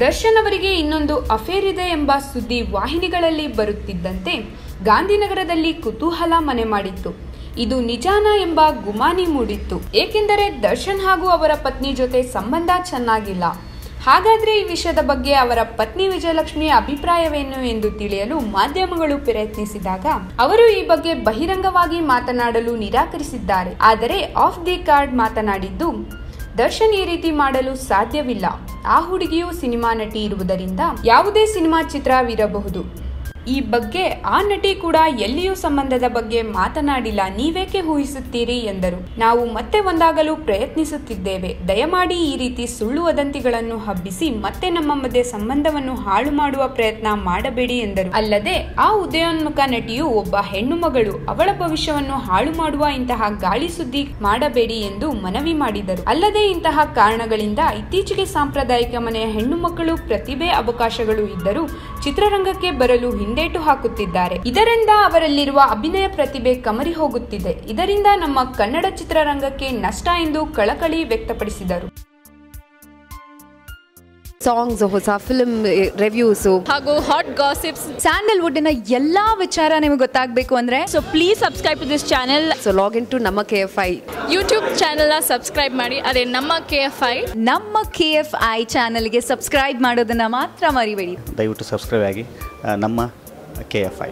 ದರ್ಶನ್ ಅವರಿಗೆ ಇನ್ನೊಂದು ಅಫೇರ್ ಇದೆ ಎಂಬ ಸುದ್ದಿ ವಾಹಿನಿಗಳಲ್ಲಿ ಬರುತ್ತಿದ್ದಂತೆ ಗಾಂಧಿನಗರದಲ್ಲಿ ಕುತೂಹಲ ಮನೆ ಮಾಡಿತ್ತು. ಇದು ನಿಜಾನ ಎಂಬ ಗುಮಾನಿ ಮೂಡಿತ್ತು. ಏಕೆಂದರೆ ದರ್ಶನ್ ಹಾಗೂ ಅವರ ಪತ್ನಿ ಜೊತೆ ಸಂಬಂಧ ಚೆನ್ನಾಗಿಲ್ಲ. ಹಾಗಾದ್ರೆ ಈ ವಿಷಯದ ಬಗ್ಗೆ ಅವರ ಪತ್ನಿ ವಿಜಯಲಕ್ಷ್ಮಿಯ ಅಭಿಪ್ರಾಯವೇನು ಎಂದು ತಿಳಿಯಲು ಮಾಧ್ಯಮಗಳು ಪ್ರಯತ್ನಿಸಿದಾಗ ಅವರು ಈ ಬಗ್ಗೆ ಬಹಿರಂಗವಾಗಿ ಮಾತನಾಡಲು ನಿರಾಕರಿಸಿದ್ದಾರೆ. ಆದರೆ ಆಫ್ ದಿ ಕಾರ್ಡ್ ಮಾತನಾಡಿದ್ದು ದರ್ಶನ್ ಈ ರೀತಿ ಮಾಡಲು ಸಾಧ್ಯವಿಲ್ಲ. ಆ ಹುಡುಗಿಯು ಸಿನಿಮಾ ನಟಿ ಇರುವುದರಿಂದ ಯಾವುದೇ ಸಿನಿಮಾ ಚಿತ್ರವಿರಬಹುದು ಈ ಬಗ್ಗೆ ಆ ನಟಿ ಕೂಡ ಎಲ್ಲಿಯೂ ಸಂಬಂಧದ ಬಗ್ಗೆ ಮಾತನಾಡಿಲ್ಲ. ನೀವೇಕೆ ಊಹಿಸುತ್ತೀರಿ? ಎಂದರು. ನಾವು ಮತ್ತೆ ಒಂದಾಗಲು ಪ್ರಯತ್ನಿಸುತ್ತಿದ್ದೇವೆ. ದಯಮಾಡಿ ಈ ರೀತಿ ಸುಳ್ಳು ವದಂತಿಗಳನ್ನು ಹಬ್ಬಿಸಿ ಮತ್ತೆ ನಮ್ಮ ಮಧ್ಯೆ ಸಂಬಂಧವನ್ನು ಹಾಳು ಮಾಡುವ ಪ್ರಯತ್ನ ಮಾಡಬೇಡಿ, ಎಂದರು. ಅಲ್ಲದೆ ಆ ಉದಯೋನ್ಮುಖ ನಟಿಯು ಒಬ್ಬ ಹೆಣ್ಣು ಮಗಳು. ಅವಳ ಭವಿಷ್ಯವನ್ನು ಹಾಳು ಮಾಡುವ ಇಂತಹ ಗಾಳಿ ಸುದ್ದಿ ಮಾಡಬೇಡಿ ಎಂದು ಮನವಿ ಮಾಡಿದರು. ಅಲ್ಲದೆ ಇಂತಹ ಕಾರಣಗಳಿಂದ ಇತ್ತೀಚೆಗೆ ಸಾಂಪ್ರದಾಯಿಕ ಮನೆಯ ಹೆಣ್ಣು ಮಕ್ಕಳು ಪ್ರತಿಭೆ ಅವಕಾಶಗಳು ಇದ್ದರೂ ಚಿತ್ರರಂಗಕ್ಕೆ ಬರಲು ಹಿಂದೇಟು ಹಾಕುತ್ತಿದ್ದಾರೆ. ಇದರಿಂದ ಅವರಲ್ಲಿರುವ ಅಭಿನಯ ಪ್ರತಿಭೆ ಕಮರಿ ಹೋಗುತ್ತಿದೆ. ಇದರಿಂದ ನಮ್ಮ ಕನ್ನಡ ಚಿತ್ರರಂಗಕ್ಕೆ ನಷ್ಟ ಎಂದು ಕಳಕಳಿ ವ್ಯಕ್ತಪಡಿಸಿದರು. ಸಾಂಗ್ಸ್ ಹೊಸ ಫಿಲ್ಮ್ ರಿವ್ಯೂಸು ಹಾಗೂ ಹಾಟ್ ಗಾಸಿಪ್ಸ್ ಸ್ಯಾಂಡಲ್ವುಡ್ಡಿನ ಎಲ್ಲಾ ವಿಚಾರ ನಿಮಗೆ ಗೊತ್ತಾಗಬೇಕು ಅಂದ್ರೆ so please subscribe to this channel so into ನಮ್ಮ ಕೆ ಎಫ್ ಐ ಯೂಟ್ಯೂಬ್ ಚಾನೆಲ್ನ ಸಬ್ಸ್ಕ್ರೈಬ್ ಮಾಡಿ. ಅದೇ ನಮ್ಮ ಕೆ ಎಫ್ ಐ ನಮ್ಮ ಕೆ ಎಫ್ ಐ ಚಾನಲ್ಗೆ ಸಬ್ಸ್ಕ್ರೈಬ್ ಮಾಡೋದನ್ನ ಮಾತ್ರ ಮರಿಬೇಡಿ. ದಯವಿಟ್ಟು ಸಬ್ಸ್ಕ್ರೈಬ್ ಆಗಿ. ನಮ್ಮ ಕೆ ಎಫ್ ಐ